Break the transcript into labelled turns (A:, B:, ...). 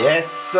A: Yes